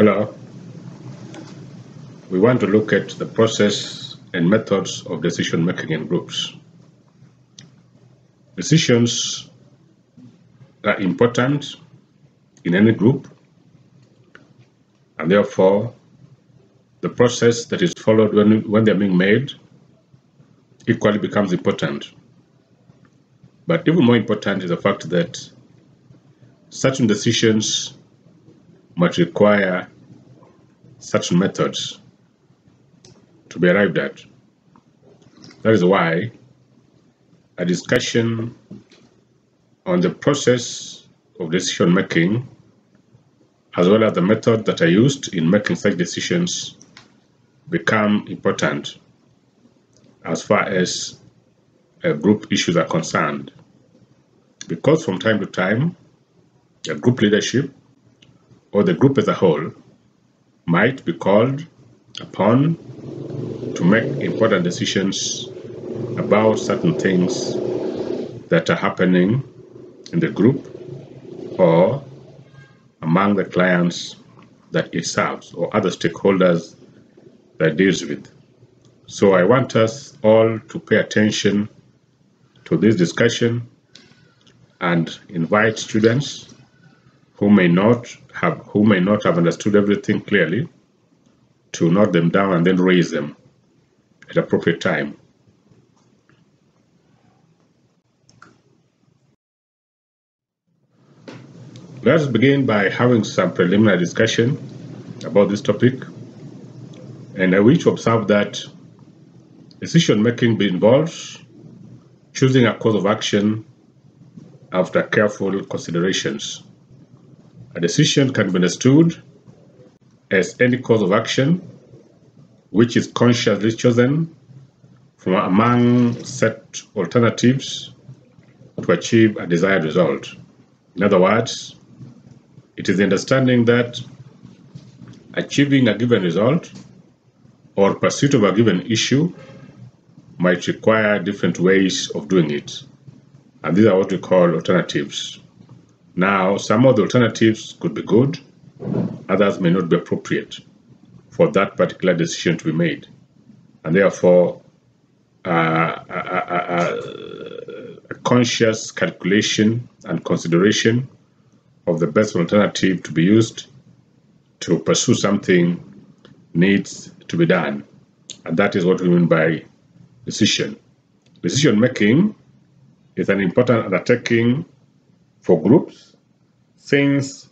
Hello. We want to look at the process and methods of decision making in groups. Decisions are important in any group and therefore the process that is followed when, when they're being made equally becomes important. But even more important is the fact that certain decisions might require certain methods to be arrived at. That is why a discussion on the process of decision making as well as the method that are used in making such decisions become important as far as uh, group issues are concerned. Because from time to time, the group leadership or the group as a whole might be called upon to make important decisions about certain things that are happening in the group or among the clients that it serves or other stakeholders that deals with. So I want us all to pay attention to this discussion and invite students who may not have who may not have understood everything clearly to note them down and then raise them at appropriate time. Let us begin by having some preliminary discussion about this topic and I wish to observe that decision making involves choosing a course of action after careful considerations. A decision can be understood as any course of action which is consciously chosen from among set alternatives to achieve a desired result. In other words, it is the understanding that achieving a given result or pursuit of a given issue might require different ways of doing it. And these are what we call alternatives. Now, some of the alternatives could be good, others may not be appropriate for that particular decision to be made. And therefore, uh, a, a, a, conscious calculation and consideration of the best alternative to be used to pursue something needs to be done. And that is what we mean by decision. Decision making is an important undertaking for groups since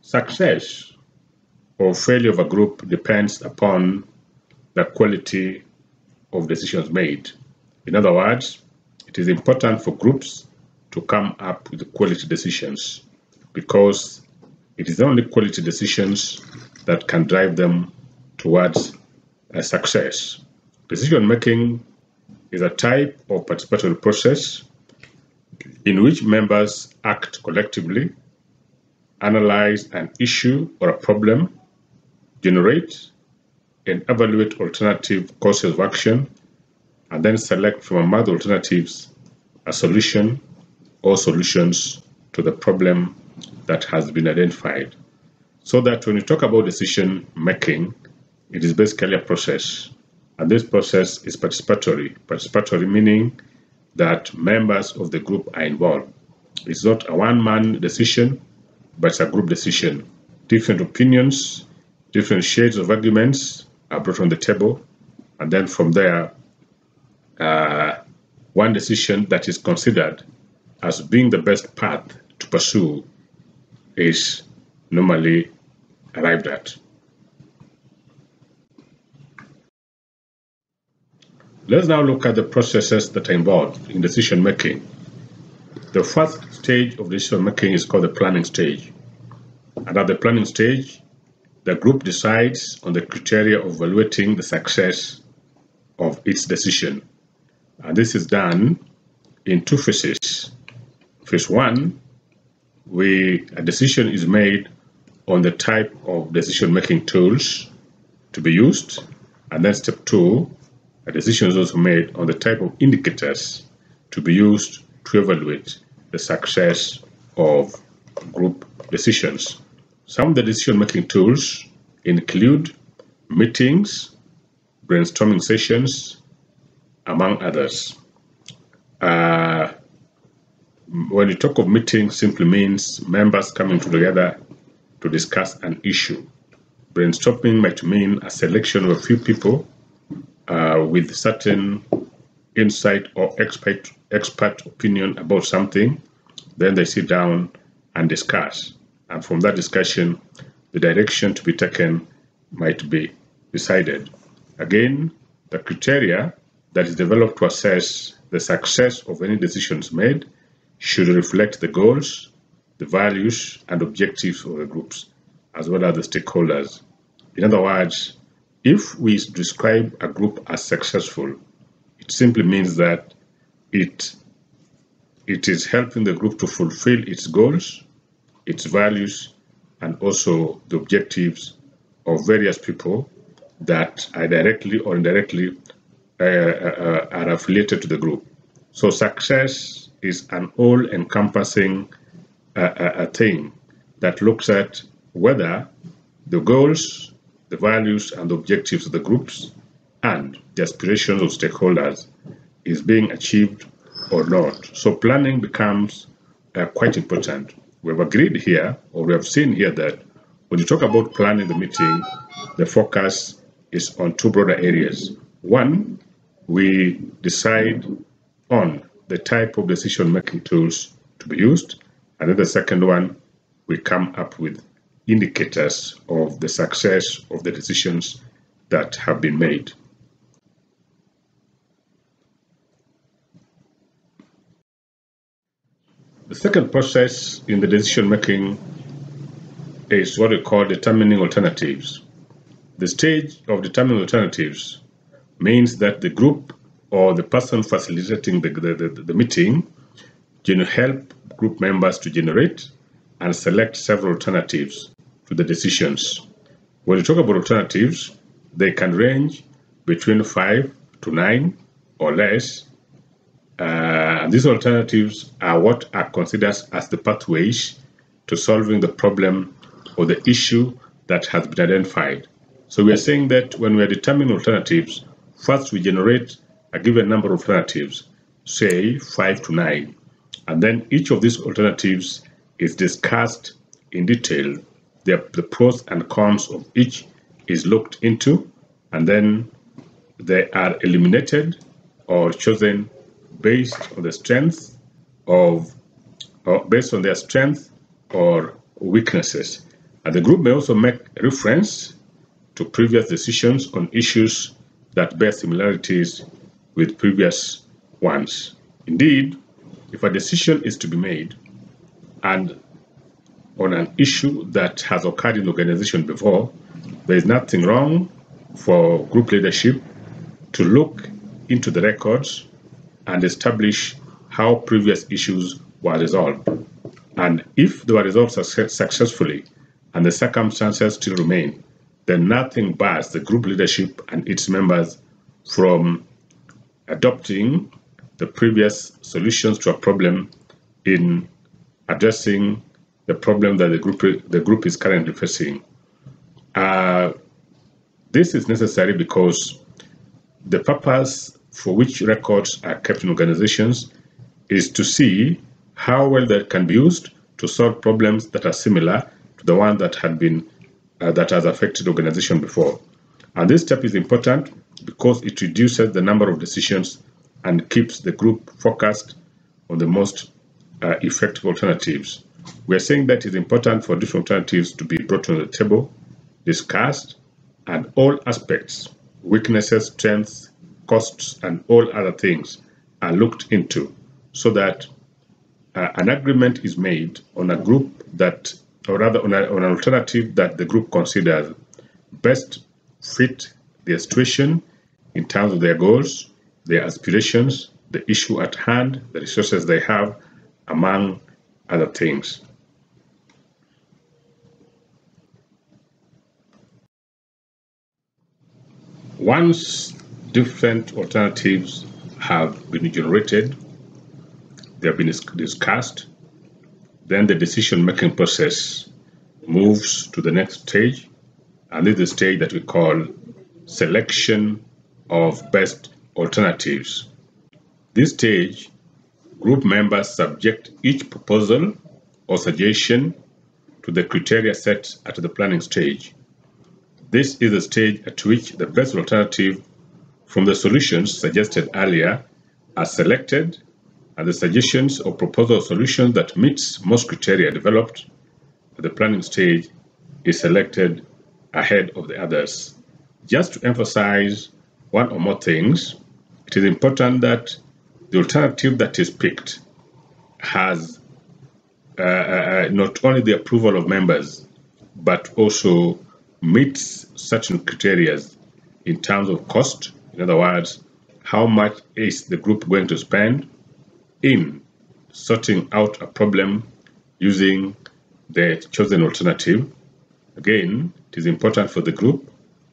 success or failure of a group depends upon the quality of decisions made. In other words, it is important for groups to come up with quality decisions because it is only quality decisions that can drive them towards a success. Decision making is a type of participatory process in which members act collectively, analyze an issue or a problem, generate and evaluate alternative courses of action, and then select from among the alternatives a solution or solutions to the problem that has been identified. So that when you talk about decision making, it is basically a process. And this process is participatory. Participatory meaning that members of the group are involved. It's not a one-man decision, but it's a group decision. Different opinions, different shades of arguments are brought on the table, and then from there, uh, one decision that is considered as being the best path to pursue is normally arrived at. Let's now look at the processes that are involved in decision making. The first stage of decision making is called the planning stage. And at the planning stage, the group decides on the criteria of evaluating the success of its decision. And this is done in two phases. Phase one, we, a decision is made on the type of decision making tools to be used. And then step two, a decision is also made on the type of indicators to be used to evaluate the success of group decisions. Some of the decision-making tools include meetings, brainstorming sessions, among others. Uh, when you talk of meetings, simply means members coming together to discuss an issue. Brainstorming might mean a selection of a few people uh, with certain insight or expert, expert opinion about something. Then they sit down and discuss. And from that discussion, the direction to be taken might be decided. Again, the criteria that is developed to assess the success of any decisions made should reflect the goals, the values, and objectives of the groups, as well as the stakeholders. In other words, if we describe a group as successful, simply means that it, it is helping the group to fulfill its goals, its values, and also the objectives of various people that are directly or indirectly uh, uh, are affiliated to the group. So success is an all-encompassing uh, uh thing that looks at whether the goals, the values, and the objectives of the groups and the aspirations of stakeholders is being achieved or not. So planning becomes uh, quite important. We have agreed here, or we have seen here that when you talk about planning the meeting, the focus is on two broader areas. One, we decide on the type of decision-making tools to be used. And then the second one, we come up with indicators of the success of the decisions that have been made. The second process in the decision making is what we call determining alternatives. The stage of determining alternatives means that the group or the person facilitating the, the, the, the meeting can help group members to generate and select several alternatives to the decisions. When you talk about alternatives, they can range between five to nine or less uh, these alternatives are what are considered as the pathways to solving the problem or the issue that has been identified. So we are saying that when we are determining alternatives, first we generate a given number of alternatives, say five to nine, and then each of these alternatives is discussed in detail. The, the pros and cons of each is looked into, and then they are eliminated or chosen based on the strength of, or based on their strength or weaknesses. And the group may also make reference to previous decisions on issues that bear similarities with previous ones. Indeed, if a decision is to be made and on an issue that has occurred in the organization before, there is nothing wrong for group leadership to look into the records and establish how previous issues were resolved. And if they were resolved success successfully and the circumstances still remain, then nothing bars the group leadership and its members from adopting the previous solutions to a problem in addressing the problem that the group, the group is currently facing. Uh, this is necessary because the purpose for which records are kept in organizations is to see how well they can be used to solve problems that are similar to the one that had been uh, that has affected organization before. And this step is important because it reduces the number of decisions and keeps the group focused on the most uh, effective alternatives. We are saying that it's important for different alternatives to be brought on the table, discussed, and all aspects, weaknesses, strengths, costs, and all other things are looked into so that uh, an agreement is made on a group that, or rather on, a, on an alternative that the group considers best fit their situation in terms of their goals, their aspirations, the issue at hand, the resources they have, among other things. Once different alternatives have been generated, they have been discussed, then the decision-making process moves to the next stage, and this is the stage that we call selection of best alternatives. This stage, group members subject each proposal or suggestion to the criteria set at the planning stage. This is the stage at which the best alternative from the solutions suggested earlier are selected and the suggestions or proposal solution that meets most criteria developed at the planning stage is selected ahead of the others. Just to emphasize one or more things, it is important that the alternative that is picked has uh, uh, uh, not only the approval of members, but also meets certain criteria in terms of cost. In other words, how much is the group going to spend in sorting out a problem using the chosen alternative. Again, it is important for the group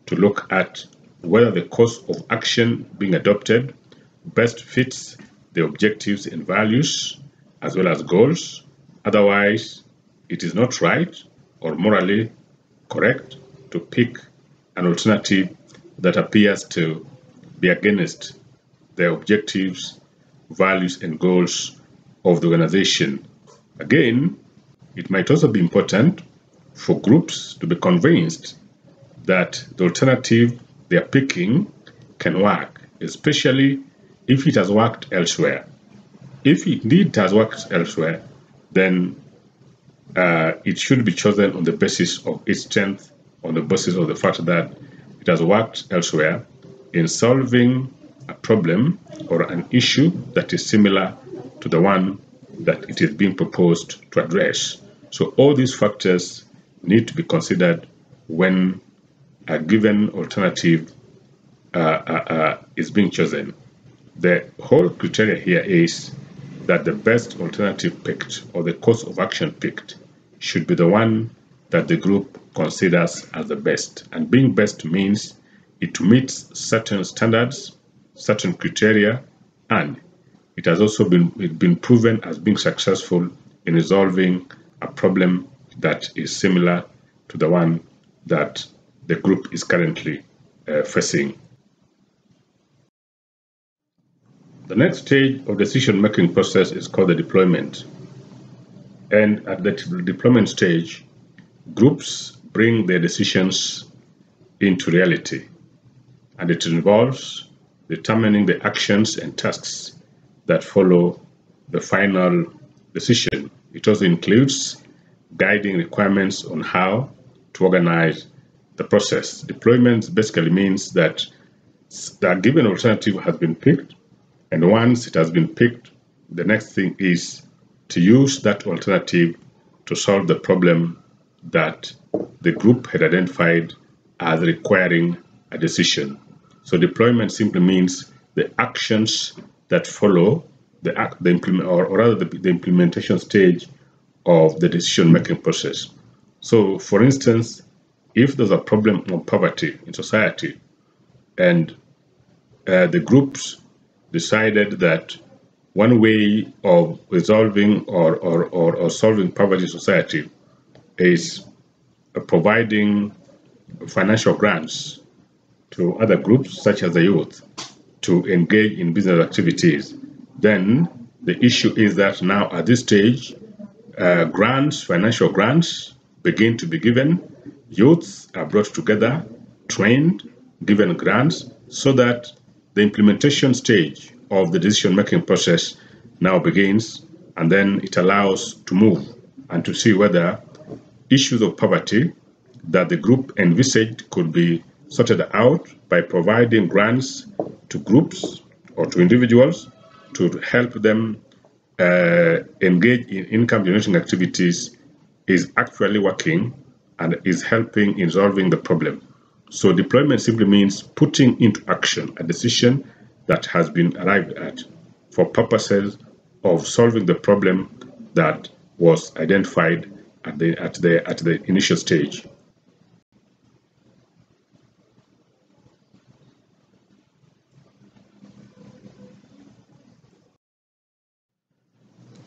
to look at whether the course of action being adopted best fits the objectives and values as well as goals. Otherwise, it is not right or morally correct to pick an alternative that appears to be against the objectives, values, and goals of the organization. Again, it might also be important for groups to be convinced that the alternative they are picking can work, especially if it has worked elsewhere. If it indeed has worked elsewhere, then uh, it should be chosen on the basis of its strength, on the basis of the fact that it has worked elsewhere in solving a problem or an issue that is similar to the one that it is being proposed to address. So all these factors need to be considered when a given alternative uh, uh, uh, is being chosen. The whole criteria here is that the best alternative picked or the course of action picked should be the one that the group considers as the best. And being best means it meets certain standards, certain criteria, and it has also been, been proven as being successful in resolving a problem that is similar to the one that the group is currently uh, facing. The next stage of decision-making process is called the deployment. And at the deployment stage, groups bring their decisions into reality. And it involves determining the actions and tasks that follow the final decision. It also includes guiding requirements on how to organize the process. Deployment basically means that the given alternative has been picked and once it has been picked, the next thing is to use that alternative to solve the problem that the group had identified as requiring a decision. So deployment simply means the actions that follow the, act, the implement, or, or rather the, the implementation stage of the decision-making process. So, for instance, if there's a problem of poverty in society and uh, the groups decided that one way of resolving or, or, or, or solving poverty in society is providing financial grants to other groups such as the youth to engage in business activities. Then the issue is that now at this stage, uh, grants, financial grants begin to be given. Youths are brought together, trained, given grants so that the implementation stage of the decision-making process now begins, and then it allows to move and to see whether issues of poverty that the group envisaged could be sorted out by providing grants to groups or to individuals to help them uh, engage in income generating activities is actually working and is helping in solving the problem. So deployment simply means putting into action a decision that has been arrived at for purposes of solving the problem that was identified at the, at the, at the initial stage.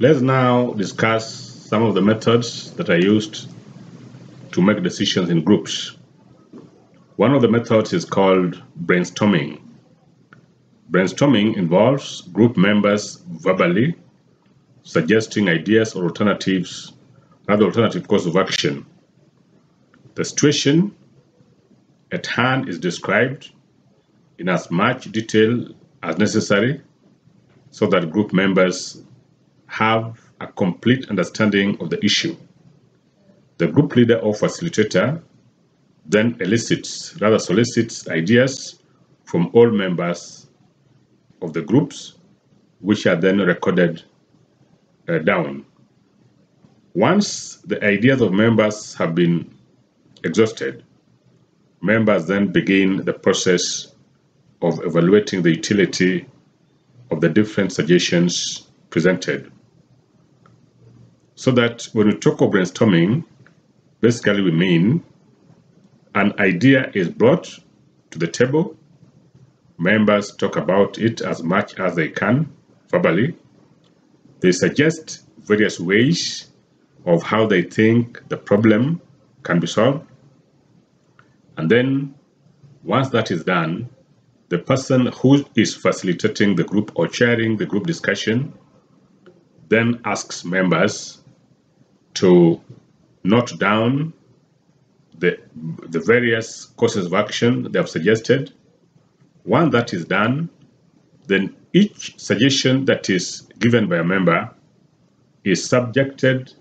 Let's now discuss some of the methods that are used to make decisions in groups. One of the methods is called brainstorming. Brainstorming involves group members verbally suggesting ideas or alternatives, other alternative course of action. The situation at hand is described in as much detail as necessary so that group members have a complete understanding of the issue. The group leader or facilitator then elicits, rather solicits ideas from all members of the groups, which are then recorded uh, down. Once the ideas of members have been exhausted, members then begin the process of evaluating the utility of the different suggestions presented. So that when we talk of brainstorming, basically we mean an idea is brought to the table, members talk about it as much as they can verbally, they suggest various ways of how they think the problem can be solved. And then once that is done, the person who is facilitating the group or chairing the group discussion then asks members to note down the, the various courses of action they have suggested. Once that is done, then each suggestion that is given by a member is subjected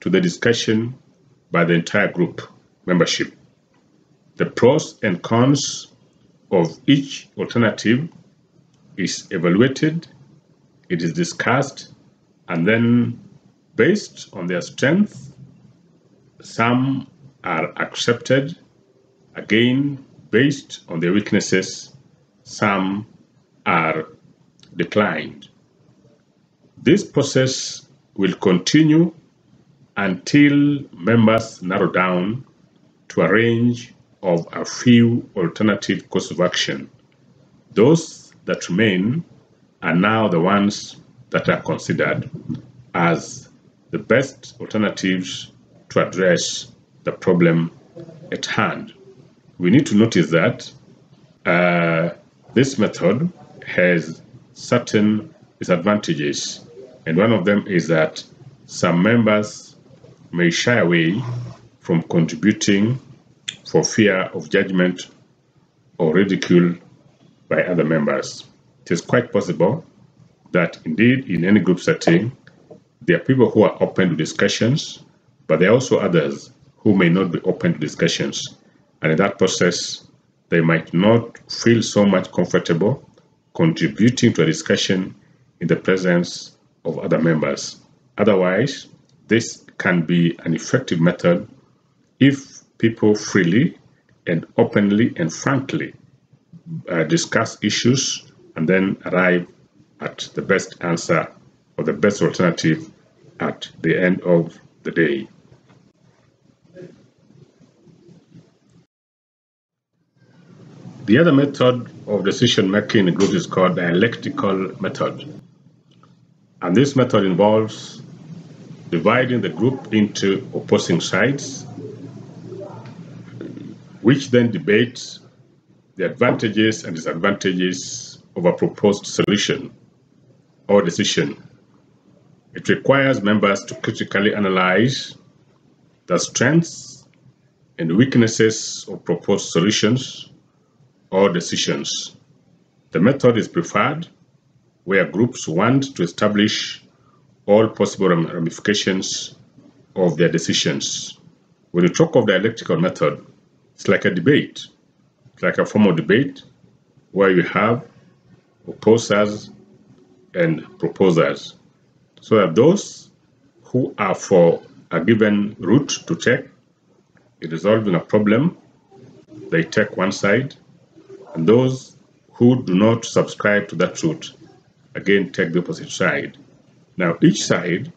to the discussion by the entire group membership. The pros and cons of each alternative is evaluated, it is discussed, and then based on their strength, some are accepted. Again, based on their weaknesses, some are declined. This process will continue until members narrow down to a range of a few alternative courses of action. Those that remain are now the ones that are considered as the best alternatives to address the problem at hand. We need to notice that uh, this method has certain disadvantages, and one of them is that some members may shy away from contributing for fear of judgment or ridicule by other members. It is quite possible that indeed in any group setting, there are people who are open to discussions, but there are also others who may not be open to discussions. And in that process, they might not feel so much comfortable contributing to a discussion in the presence of other members. Otherwise, this can be an effective method if people freely and openly and frankly uh, discuss issues and then arrive at the best answer or the best alternative at the end of the day. The other method of decision making in a group is called the dialectical method. And this method involves dividing the group into opposing sides, which then debates the advantages and disadvantages of a proposed solution or decision. It requires members to critically analyze the strengths and weaknesses of proposed solutions or decisions. The method is preferred where groups want to establish all possible ramifications of their decisions. When you talk of the dialectical method, it's like a debate. It's like a formal debate where you have opposers and proposers. So that those who are for a given route to take. In resolving a problem, they take one side, and those who do not subscribe to that route again take the opposite side. Now each side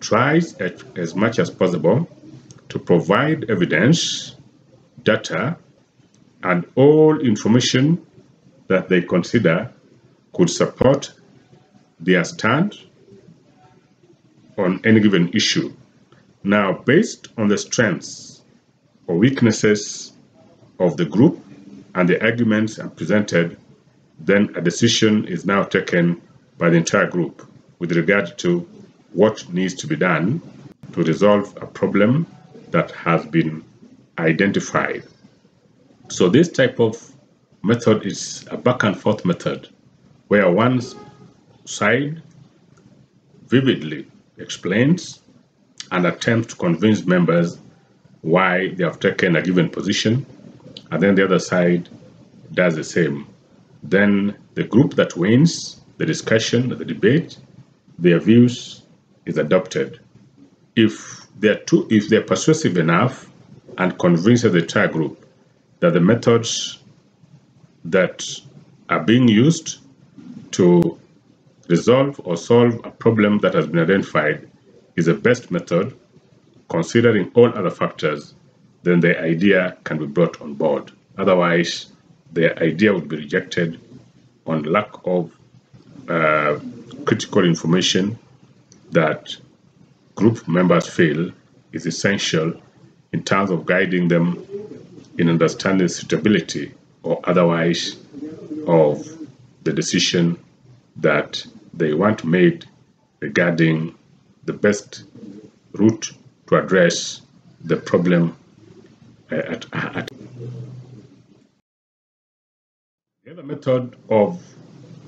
tries as much as possible to provide evidence, data, and all information that they consider could support their stand on any given issue. Now, based on the strengths or weaknesses of the group and the arguments are presented, then a decision is now taken by the entire group with regard to what needs to be done to resolve a problem that has been identified. So this type of method is a back and forth method where one side vividly explains and attempts to convince members why they have taken a given position, and then the other side does the same. Then the group that wins the discussion, the debate, their views is adopted. If they're too, if they're persuasive enough and convinces the entire group that the methods that are being used to resolve or solve a problem that has been identified is the best method, considering all other factors, then the idea can be brought on board. Otherwise, the idea would be rejected on lack of uh, critical information that group members feel is essential in terms of guiding them in understanding suitability or otherwise of the decision that they want made regarding the best route to address the problem uh, at, at. The other method of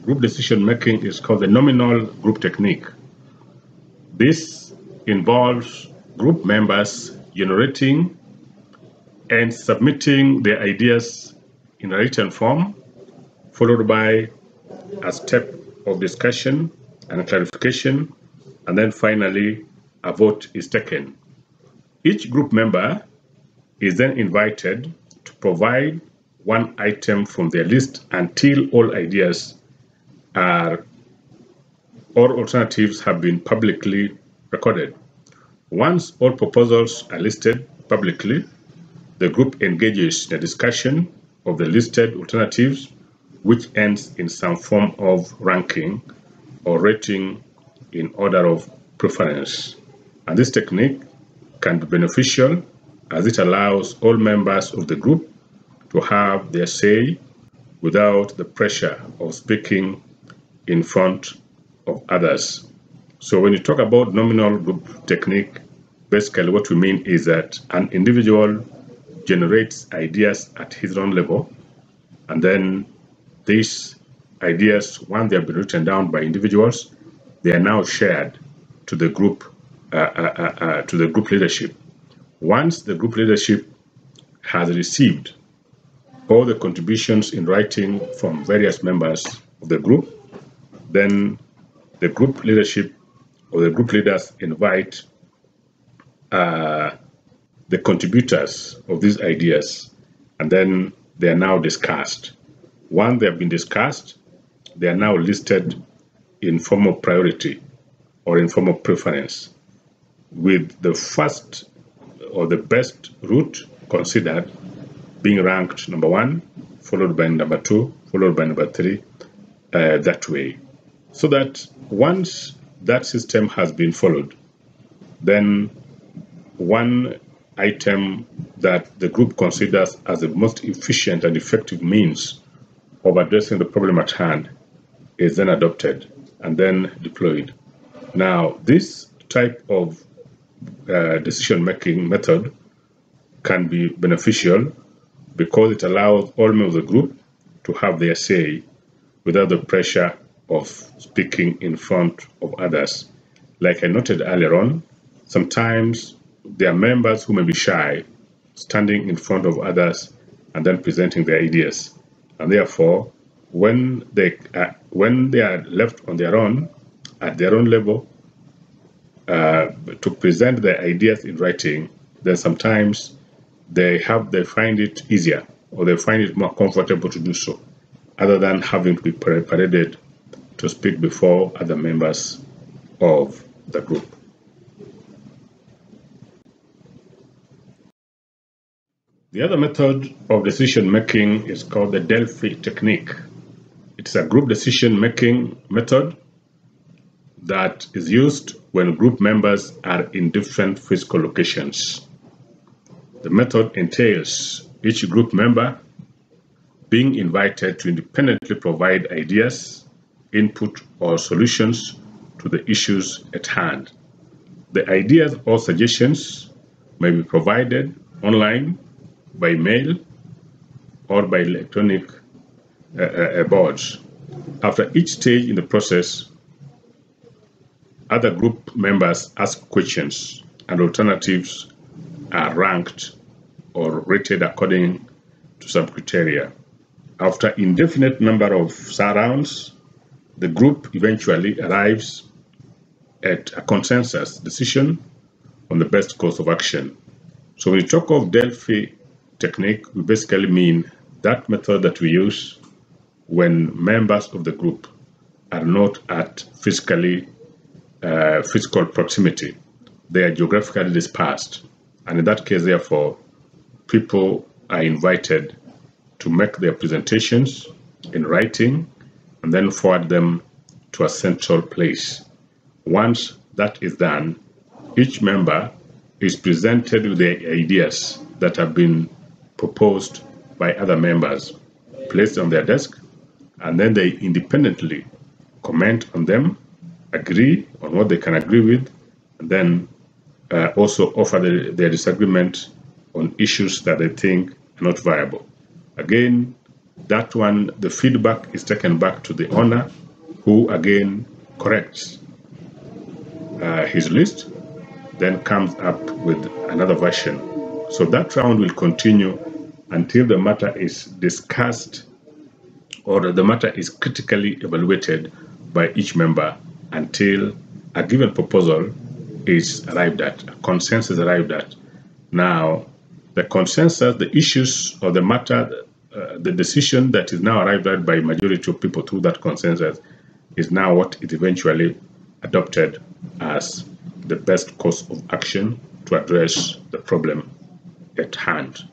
group decision making is called the nominal group technique. This involves group members generating and submitting their ideas in a written form, followed by a step of discussion and clarification, and then finally a vote is taken. Each group member is then invited to provide one item from their list until all ideas are or alternatives have been publicly recorded. Once all proposals are listed publicly, the group engages in a discussion of the listed alternatives, which ends in some form of ranking or rating in order of preference. And this technique can be beneficial as it allows all members of the group to have their say without the pressure of speaking in front of others. So when you talk about nominal group technique, basically what we mean is that an individual generates ideas at his own level, and then these ideas, once they have been written down by individuals, they are now shared to the group uh, uh, uh, uh to the group leadership. Once the group leadership has received all the contributions in writing from various members of the group, then the group leadership or the group leaders invite uh, the contributors of these ideas, and then they are now discussed. Once they have been discussed, they are now listed in form of priority or in form of preference, with the first or the best route considered being ranked number one, followed by number two, followed by number three, uh, that way. So that once that system has been followed, then one item that the group considers as the most efficient and effective means of addressing the problem at hand is then adopted and then deployed. Now, this type of uh, decision making method can be beneficial because it allows all members of the group to have their say without the pressure of speaking in front of others. Like I noted earlier on, sometimes there are members who may be shy, standing in front of others and then presenting their ideas. And therefore, when they, uh, when they are left on their own, at their own level, uh, to present their ideas in writing, then sometimes they have they find it easier or they find it more comfortable to do so, other than having to be paraded to speak before other members of the group. The other method of decision making is called the Delphi technique. It's a group decision making method that is used when group members are in different physical locations. The method entails each group member being invited to independently provide ideas, input, or solutions to the issues at hand. The ideas or suggestions may be provided online, by mail, or by electronic uh, uh, boards. After each stage in the process, other group members ask questions and alternatives are ranked or rated according to some criteria. After indefinite number of rounds, the group eventually arrives at a consensus decision on the best course of action. So when we talk of Delphi technique, we basically mean that method that we use when members of the group are not at physically uh, physical proximity. They are geographically dispersed. And in that case, therefore, people are invited to make their presentations in writing and then forward them to a central place. Once that is done, each member is presented with the ideas that have been proposed by other members, placed on their desk, and then they independently comment on them, agree on what they can agree with, and then uh, also offer the, their disagreement on issues that they think are not viable. Again, that one, the feedback is taken back to the owner, who again corrects uh, his list, then comes up with another version. So that round will continue until the matter is discussed or the matter is critically evaluated by each member until a given proposal is arrived at, a consensus arrived at. Now, the consensus, the issues or the matter, uh, the decision that is now arrived at by majority of people through that consensus is now what is eventually adopted as the best course of action to address the problem at hand.